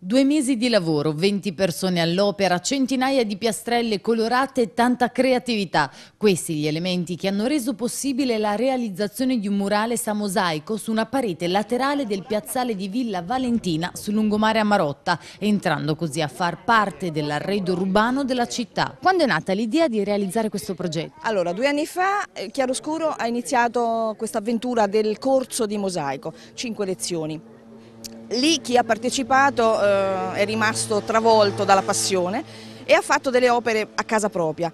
Due mesi di lavoro, 20 persone all'opera, centinaia di piastrelle colorate e tanta creatività. Questi gli elementi che hanno reso possibile la realizzazione di un murale samosaico su una parete laterale del piazzale di Villa Valentina sul lungomare a Marotta, entrando così a far parte dell'arredo urbano della città. Quando è nata l'idea di realizzare questo progetto? Allora, due anni fa eh, Chiaroscuro ha iniziato questa avventura del corso di mosaico, cinque lezioni. Lì chi ha partecipato eh, è rimasto travolto dalla passione e ha fatto delle opere a casa propria.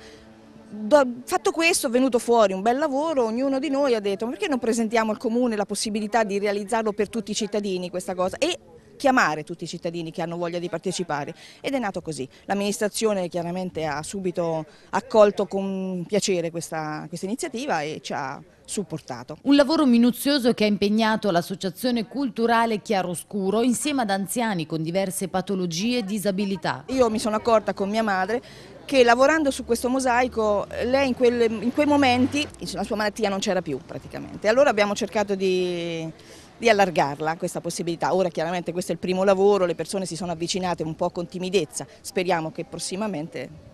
Fatto questo è venuto fuori un bel lavoro, ognuno di noi ha detto perché non presentiamo al Comune la possibilità di realizzarlo per tutti i cittadini questa cosa e chiamare tutti i cittadini che hanno voglia di partecipare ed è nato così. L'amministrazione chiaramente ha subito accolto con piacere questa, questa iniziativa e ci ha supportato. Un lavoro minuzioso che ha impegnato l'associazione culturale Chiaroscuro insieme ad anziani con diverse patologie e disabilità. Io mi sono accorta con mia madre che lavorando su questo mosaico lei in, quel, in quei momenti la sua malattia non c'era più praticamente. Allora abbiamo cercato di, di allargarla questa possibilità. Ora chiaramente questo è il primo lavoro, le persone si sono avvicinate un po' con timidezza, speriamo che prossimamente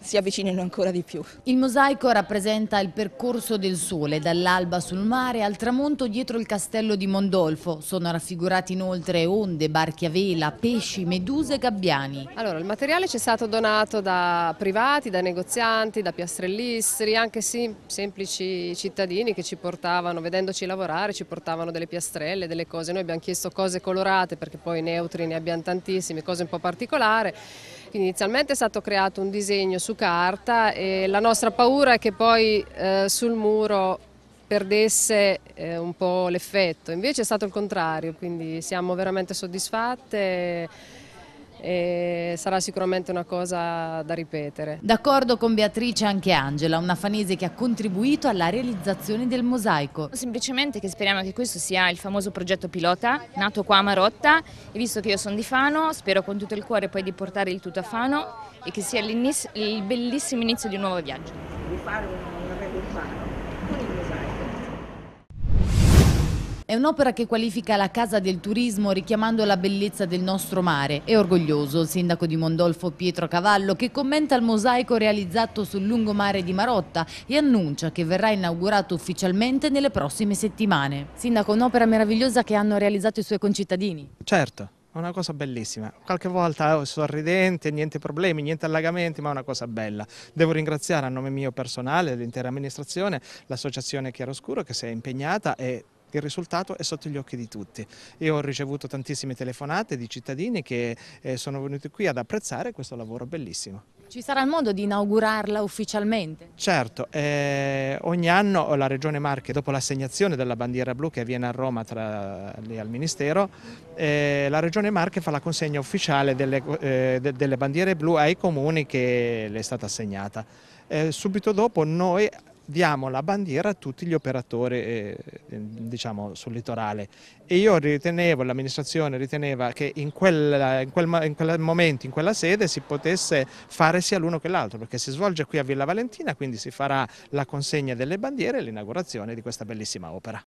si avvicinino ancora di più. Il mosaico rappresenta il percorso del sole dall'alba sul mare al tramonto dietro il castello di Mondolfo. Sono raffigurati inoltre onde, barchi a vela, pesci, meduse e gabbiani. Allora, il materiale ci è stato donato da privati, da negozianti, da piastrellistri, anche sì, semplici cittadini che ci portavano, vedendoci lavorare, ci portavano delle piastrelle, delle cose. Noi abbiamo chiesto cose colorate perché poi neutri ne abbiamo tantissime, cose un po' particolari. Quindi inizialmente è stato creato un disegno su carta e la nostra paura è che poi eh, sul muro perdesse eh, un po' l'effetto, invece è stato il contrario, quindi siamo veramente soddisfatte e sarà sicuramente una cosa da ripetere. D'accordo con Beatrice anche Angela, una fanese che ha contribuito alla realizzazione del mosaico. Semplicemente che speriamo che questo sia il famoso progetto pilota nato qua a Marotta e visto che io sono di Fano spero con tutto il cuore poi di portare il tutto a Fano e che sia il bellissimo inizio di un nuovo viaggio. Di fare una rete urbana È un'opera che qualifica la casa del turismo richiamando la bellezza del nostro mare. È orgoglioso il sindaco di Mondolfo Pietro Cavallo che commenta il mosaico realizzato sul lungomare di Marotta e annuncia che verrà inaugurato ufficialmente nelle prossime settimane. Sindaco, un'opera meravigliosa che hanno realizzato i suoi concittadini. Certo, è una cosa bellissima. Qualche volta oh, sorridente, niente problemi, niente allagamenti, ma è una cosa bella. Devo ringraziare a nome mio personale, dell'intera amministrazione, l'associazione Chiaroscuro che si è impegnata e il risultato è sotto gli occhi di tutti. Io ho ricevuto tantissime telefonate di cittadini che eh, sono venuti qui ad apprezzare questo lavoro bellissimo. Ci sarà il modo di inaugurarla ufficialmente? Certo, eh, ogni anno la Regione Marche, dopo l'assegnazione della bandiera blu che avviene a Roma tra, lì al Ministero, eh, la Regione Marche fa la consegna ufficiale delle, eh, de, delle bandiere blu ai comuni che le è stata assegnata. Eh, subito dopo noi diamo la bandiera a tutti gli operatori eh, diciamo, sul litorale e io ritenevo, l'amministrazione riteneva che in quel, in, quel, in quel, momento, in quella sede si potesse fare sia l'uno che l'altro perché si svolge qui a Villa Valentina quindi si farà la consegna delle bandiere e l'inaugurazione di questa bellissima opera.